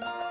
Bye.